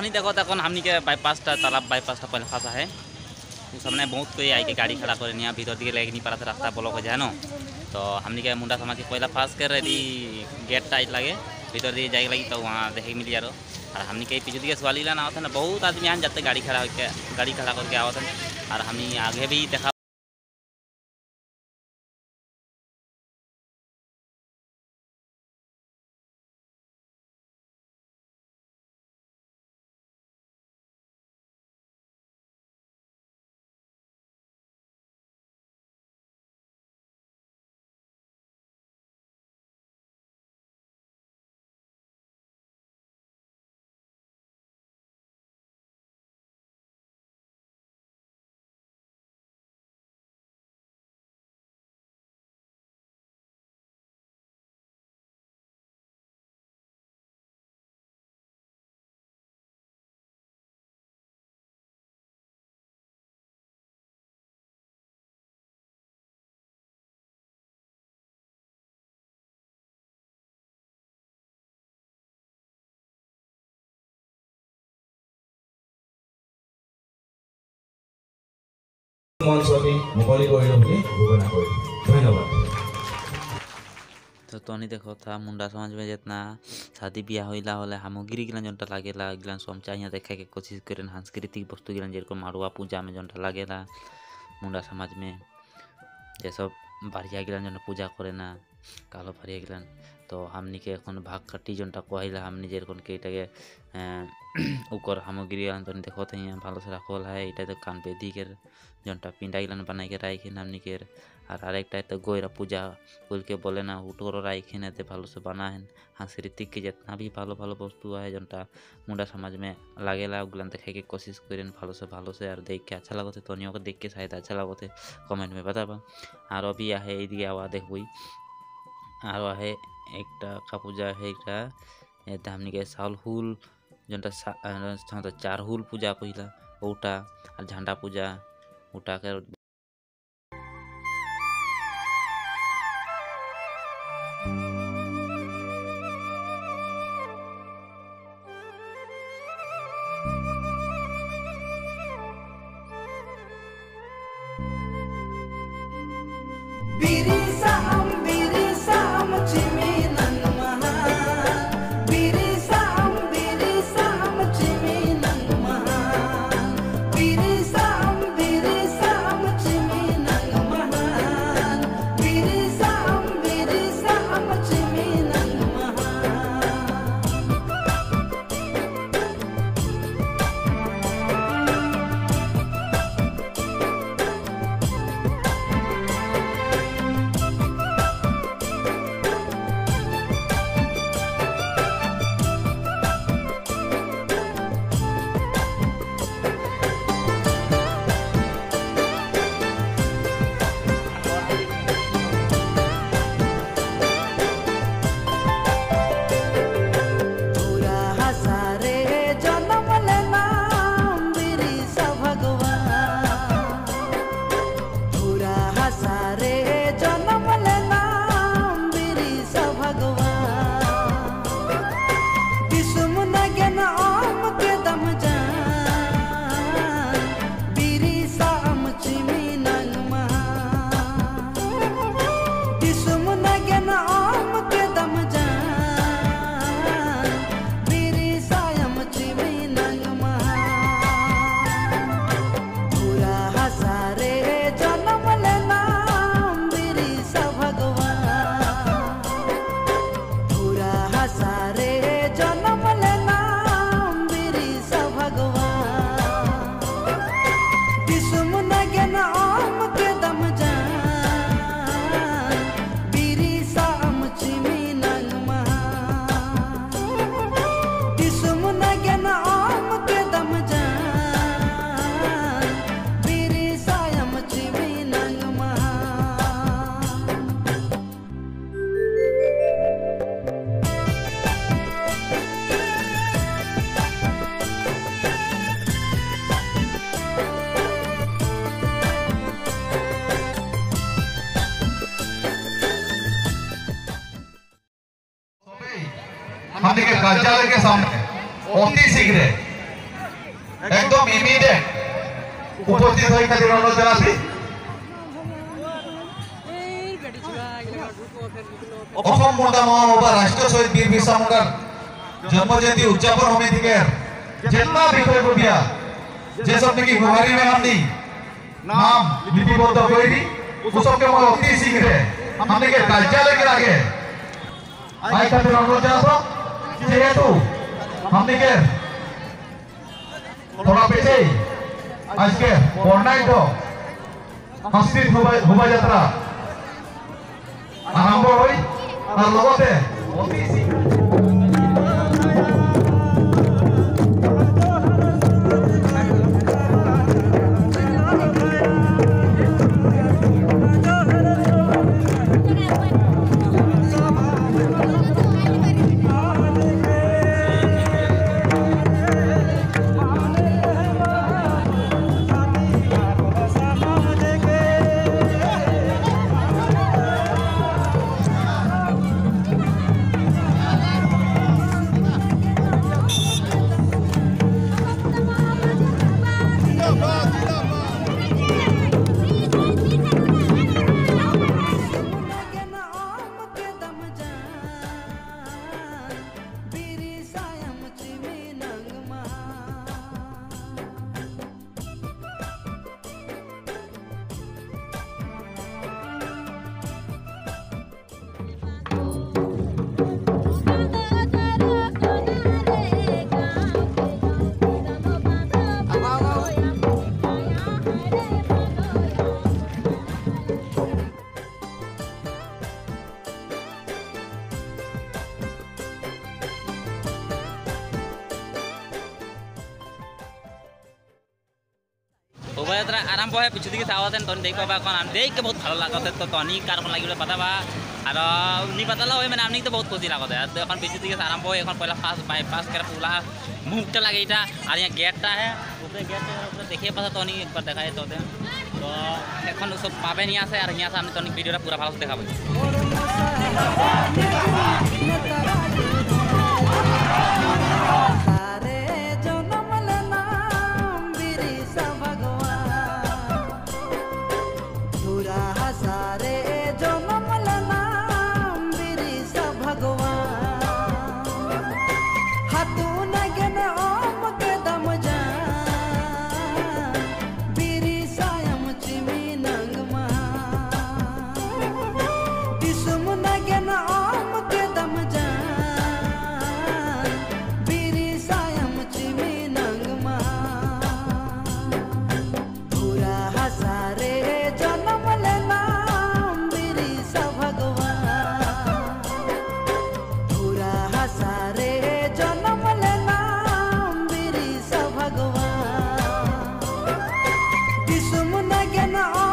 नहीं देखो तक हमनी के बाईपास तालाब बाईपास पहले फंसा है उस सामने बहुत कोई आई के गाड़ी खड़ा कर भीतर दिखे लेके नहीं पड़ा था रास्ता ब्लॉक हो जाए ना। तो हमनी के मुंडा समाज के पहला फास कर रही गेट टाइट लगे। भीतर दिए जाए लगी तो वहाँ देखे मिल जा और हमनी के पीछे दिखे सवाली लाना होता ना, बहुत आदमी यहाँ जाते गाड़ी खड़ा होकर गाड़ी खड़ा करके आवत और हमनी आगे भी देखा মঞ্চ আমি মুকলি কৰিলোঁ বুলি ঘোষণা কৰিলোঁ ধন্যবাদ तो तोनी देखो था मुंडा समाज में जितना शादी ब्याह होइला होले सामग्री गिलन जोनटा लागेला गिलन समचा यहाँ देखे के कोशिश करें सांस्कृतिक वस्तु गिलन जेरको मारुआ पूजा में जोनटा लागेला मुंडा समाज में ये सब बारिया गिलन जोन पूजा करे ना कालो फारिया गिलन तो हमनी के এখন ভাগ কাটি जोनटा কহিলা हमनी যেরকম के এটাকে ऊपर सामग्री गिलन तो देखो तो यहाँ ভালো से रखल है এটা तो कान पे दी के जोनटा पिंडा गिलन बनाई के राखी हमनी के আর আরেকটা তো গোয়রা পূজা বলকে বলে না উটোরো রাইখেন এতে ভালো से बना है सांस्कृतिक के जितना भी भालो भालो वस्तु है जनता मुंडा समाज में लागेला उगलन देखे के कोशिश करें भालो से भालो से और देख के अच्छा लगते तो को देख के शायद अच्छा लगते कमेंट में बताबा আর अभी आहे এইদিকে আওয়া দেখবই আরও আহে একটা কাপূজা আহে একটা এটা হামনিকে চাউল হুল যেটা সাধারণত চার হুল পূজা কহিলা ওটা আর ঝান্ডা পূজা ওটাকে কার্যালয়কে সামনে অতি শীঘ্রে একদম ইমিডিয়েট উপস্থিত হয়ে তাদের অনুরোধ জানাচ্ছি অসম মুন্ডা মহাসভা রাষ্ট্রীয় শহীদ বীর বিরসা মুন্ডার জন্মজয়ন্তী উদযাপন সমিতিকের जितना विषय को दिया जे सब की बुहारी में हम दी नाम लिपिबद्ध हुई थी उस सब के मगर अति शीघ्र हमने के कार्यालय के आगे आई का अनुरोध चाहता যেহেতু হামদিকের তোরা পেছে আজকে বর্ণাঢ্য সংস্কৃত শোভাযাত্রা আরম্ভ হই তার লগতে অতি काम पे पिछु दिखे चाव तो देख पा कौन देख के बहुत भल लगते तो तनि कार लगे पता और नि पता मैंने आम तो बहुत खुशी लगते हैं पिछु दिखे आराम पे पहला फास्ट बैपास पुला मुख तो लगे इटा और यहाँ गेट है देखिए पता तनि एक बार देखा तो एन सब पाबे नहीं आर यहाँ से तनिक भिडियो पूरा भल देखा again.